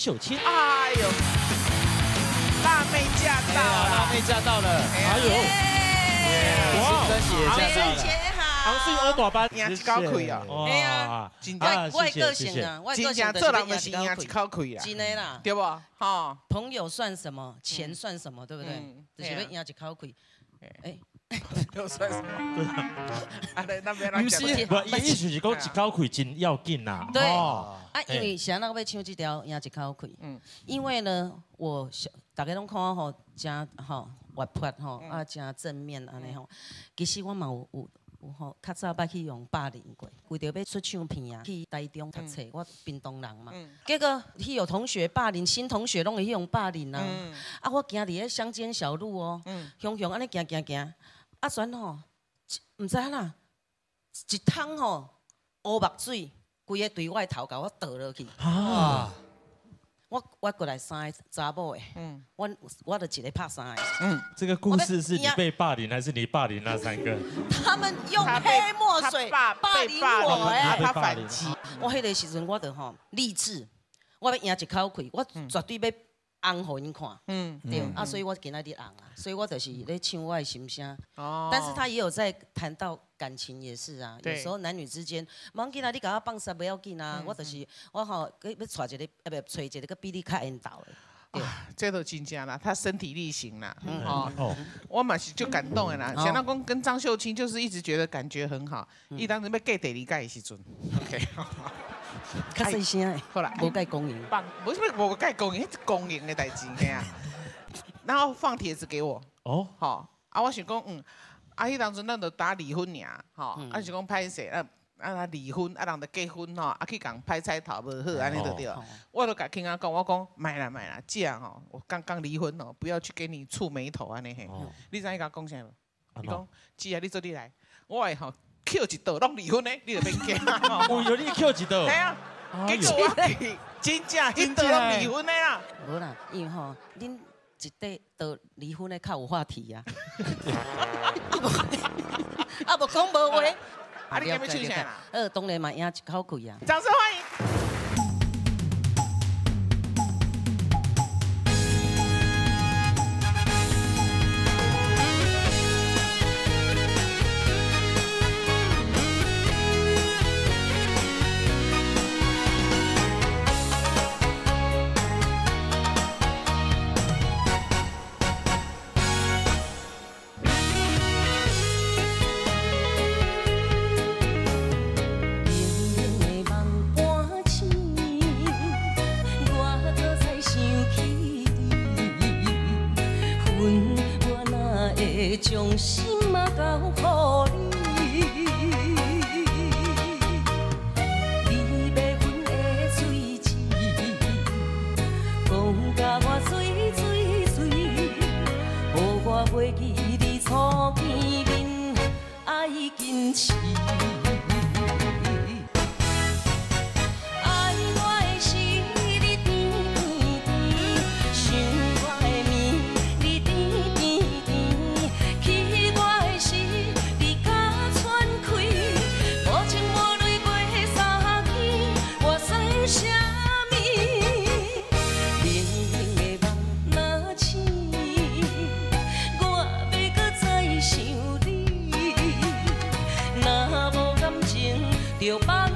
秀清。哎呦，辣妹驾到辣了，妹驾到了，哎呦，耶哇新专辑也好加到了。姐唐好，顺欧大班，赢一口气啊！哇哎呀真啊我我的个谢谢谢谢性啊，我的真个性正做人就是赢一口气啦，真的啦，对不？哈，朋友算什么？钱算什么？对不对嗯？就是要赢一口气。哎，又算什么？啊，那那边乱讲不是不，意意思是讲一口气真要紧呐。对哦啊，因为想那个要唱这条也一口气。嗯嗯，因为呢，我小大家拢看我吼，真吼活泼吼，嗯啊真正面安尼吼。其实我嘛有有有吼，较早捌去用霸凌过，为着要出唱片啊，去台中读册，我屏东人嘛。嗯结果去有同学霸凌，新同学拢会去用霸凌啊。嗯啊，我行伫咧乡间小路哦，嗯雄雄安尼行行行，啊转吼，毋知影啦，一桶吼乌目水，规个对我的头甲我倒落去。啊，我我过来三个查某的，嗯。我我就一个拍三个，嗯，这个故事是你被霸凌还是你霸凌那三个？他们用黑墨水他霸凌我诶。他反击，我迄个时阵我就吼励志，我要赢一口气，我绝对要红互因看。嗯，对，啊，所以我今仔日红啊，所以我就是咧唱我的心声。哦但是他也有在谈到感情，也是啊，有时候男女之间，冇要紧啊，你甲我放杀不要紧啊，我就是我吼要要找一个，啊不找一个个比你较缘投的。对，这都真正啦，他身体力行啦，哦，我嘛是就感动的啦。哦想到讲跟张秀清就是一直觉得感觉很好，伊当时要嫁第二届的时阵，OK，较细声。的，好啦，无盖公营。棒，不是无盖公营，是公营的代志，嘿啊。然后放帖子给我，哦，吼，啊，我想讲，嗯，啊，迄当阵咱就打离婚尔，吼，嗯。啊是讲歹势，啊啊离婚，啊人就结婚吼，啊去共歹彩头无好，安尼就对。我都甲听仔讲，我讲买啦买啦，这样吼，我刚刚离婚哦，不要去给你触眉头安尼嘿。哦。你知影伊甲我讲啥无？伊讲，姐啊，你做你来，我会吼扣一道拢离婚的，你就免惊。哦，有你 Q 一道系，啊，结果我真正一道拢离婚的啦。无啦，因为吼，恁一对都离婚的较有话题啊。啊无讲无话。啊，你今要唱啥啦？呃，当然嘛赢一口气啊。掌声欢迎。将心啊交予你？你要阮的水质，讲甲我水水水，予我袂记你初见面爱坚持。再想你，若无感情就放